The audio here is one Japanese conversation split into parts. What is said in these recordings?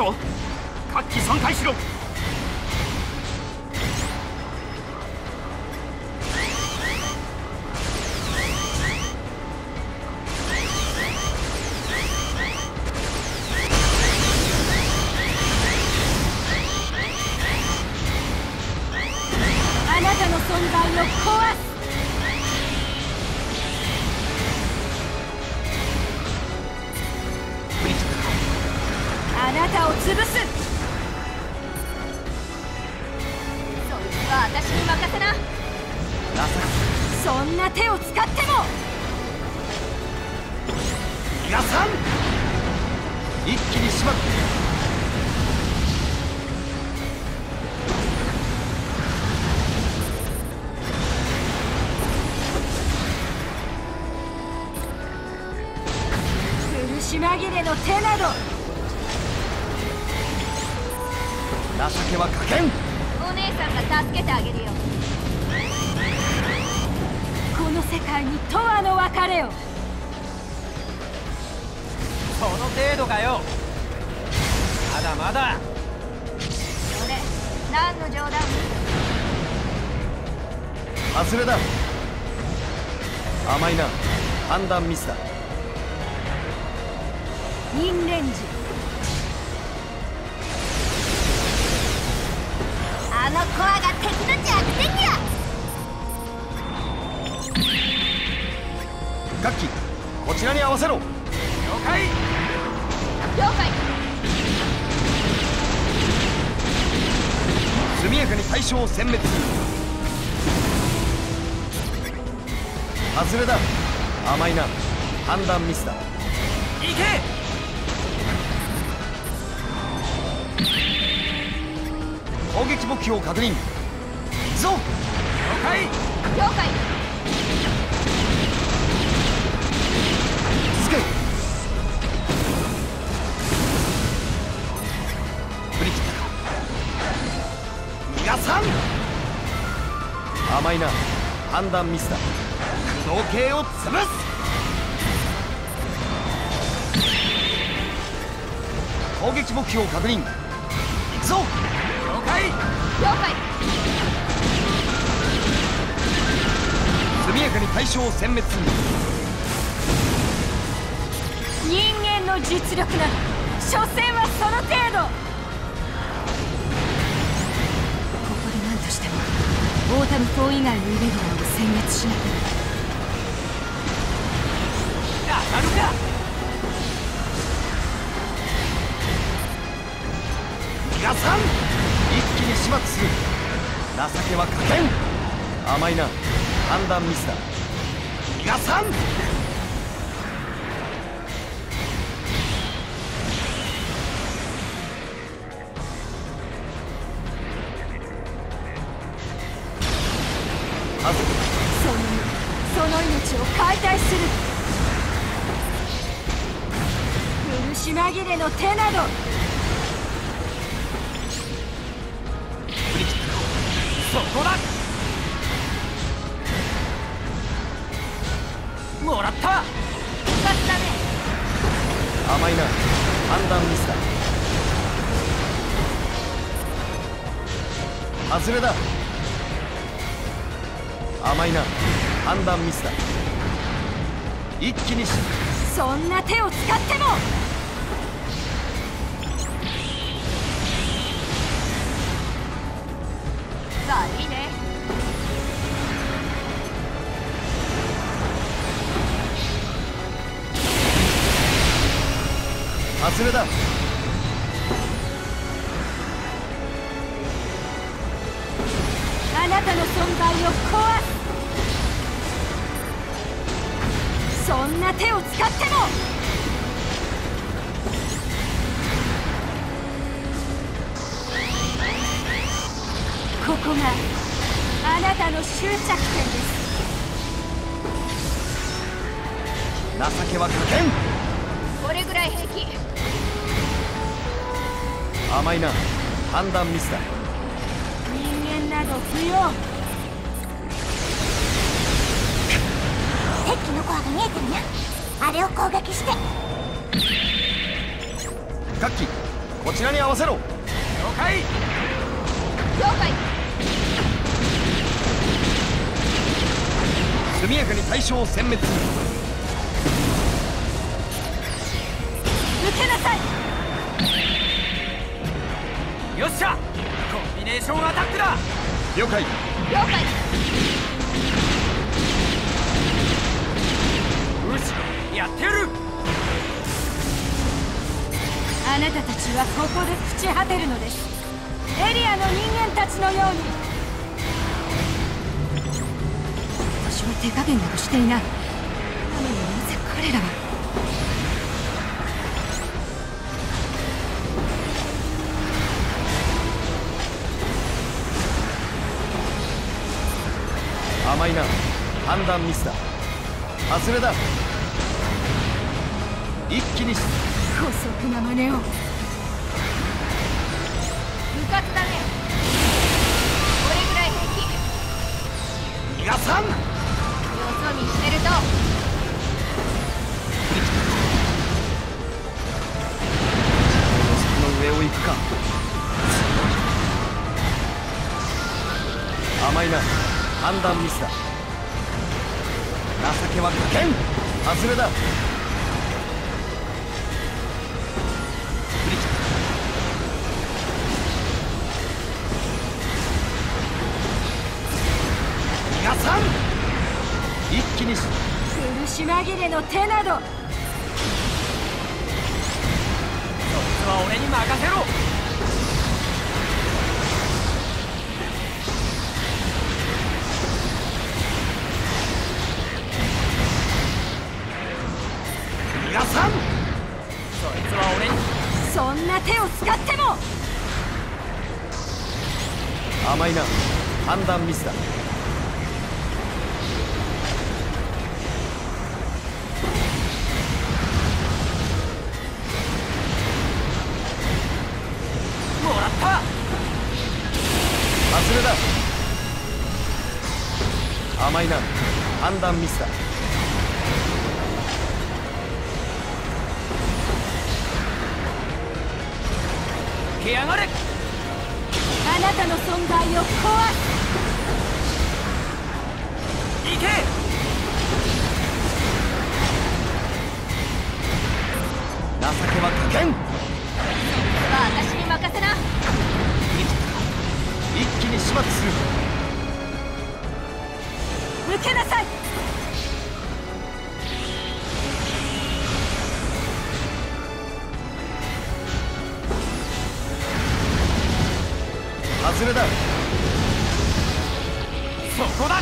puzzle. あなたを潰す。そいつは私に任せな。そんな手を使っても。逃がさん一気にしまって。苦し紛れの手など情けはかけん。お姉さんが助けてあげるよ。この世界に永遠の別れを。その程度かよ。まだまだ。それ何の冗談？外れだ。甘いな。判断ミスだ。人レンコアが敵の弱点や。楽器こちらに合わせろ。了解。了解。速やかに対象を殲滅。する外れだ。甘いな。判断ミスだ。行け攻撃目標を確認。ぞ。了解。了解。つけ振り切ったか。逃がさん。甘いな。判断ミスだ。駆動系を潰す。攻撃目標を確認速やかに対象を殲滅。する人間の実力など所詮はその程度。ここで何としてもオータム4以外のイレギュラーを殲滅しなければ始末する。情けはかけん甘いな。判断ミスだ。逃がさんその命を解体する。苦し紛れの手など。振り切った。そこだ。もらった。復活だね甘いな。判断ミスだ。外れだ。甘いな。判断ミスだ。一気にしそんな手を使ってもいいね。外れだあなたの存在を壊す。そんな手を使ってもここがあなたの終着点です。情けはかけん。これぐらい平気。甘いな。判断ミスだ。人間など不要。敵のコアが見えてるな。あれを攻撃して。楽器こちらに合わせろ。了解。了解速やかに対象を殲滅する。受けなさい。よっしゃ。コンビネーションアタックだ。了解。了解。よしやってやる。あなたたちはここで朽ち果てるのです。エリアの人間たちのように私は手加減などしていない。なのになぜ彼らは。甘いな。判断ミスだ。外れだ。一気にし。姑息な真似を。部活だね。これぐらい平気。逃がさんよそ見してると。の上を行くか。甘いな。判断ミスだ。情けはかけん。外れだ。一気にし苦し紛れの手など。そいつは俺に任せろ。逃がさん。そいつは俺に。そんな手を使っても。甘いな。判断ミスだれだ。甘いな。判断ミスだ。けやがれ。あなたの存在を壊す。行け。情けはかけんは私に任せな。一気に始末する。受けなさい。外れだ。そこだ。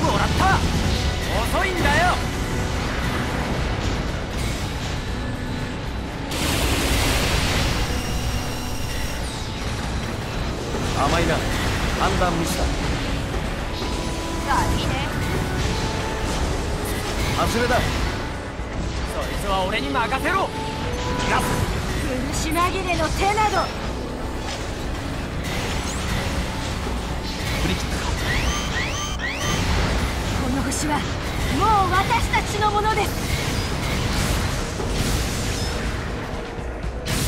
もらった。遅いんだよ甘いな。判断ミスだ。さあいいね。外れだ。そいつは俺に任せろ。苦し紛れの手など。振り切ったこの星はもう私たちのものです。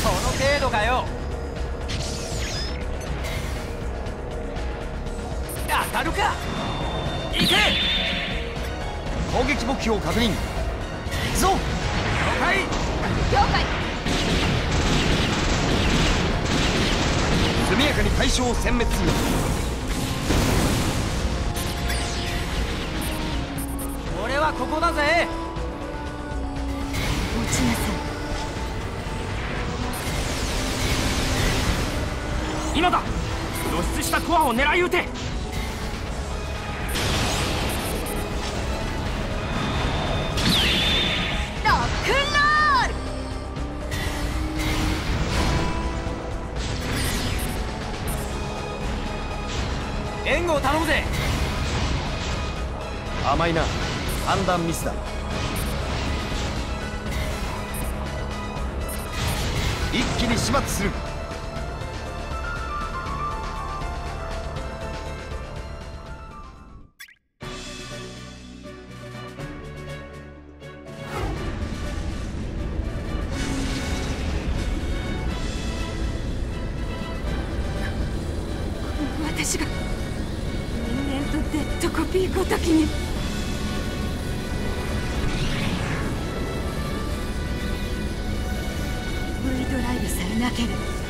その程度かよるか？行け！攻撃目標確認。行くぞ！了解！了解。速やかに対象を殲滅。する俺はここだぜ！落ちなさい。今だ！露出したコアを狙い撃て援護を頼むぜ。甘いな。判断ミスだ。一気に始末する。私が。コピーごときに。V ドライブさえなければ。